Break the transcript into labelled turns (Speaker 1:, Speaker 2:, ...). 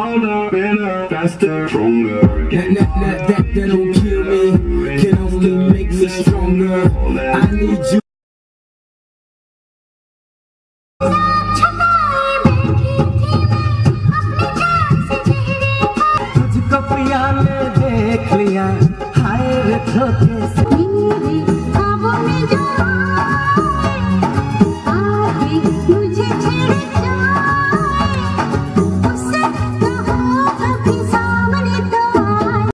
Speaker 1: Harder, better, faster, stronger.
Speaker 2: That, that, that, that, that don't kill me, can only make me stronger. I need you. तुझको पिया ने देख लिया हाय रे धोखे से tu